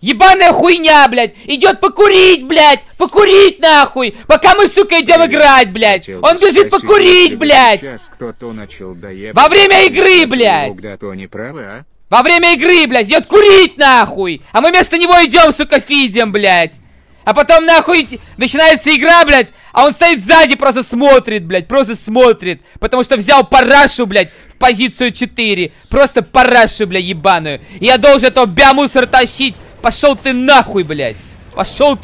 Ебаная хуйня, блядь! Идет покурить, блядь! Покурить нахуй! Пока мы, сука, идем играть, блядь! Он бежит покурить, блядь! Сейчас кто-то начал доебать. Во время игры, блядь! Когда то они правы, а? Во время игры, блядь, идет курить, нахуй! А мы вместо него идем, сука, фидим, блядь! А потом, нахуй, начинается игра, блядь, а он стоит сзади, просто смотрит, блядь, просто смотрит. Потому что взял парашу, блядь, в позицию 4. Просто парашу, блядь, ебаную. И я должен этого биомусор тащить. Пошел ты нахуй, блядь. Пошел ты.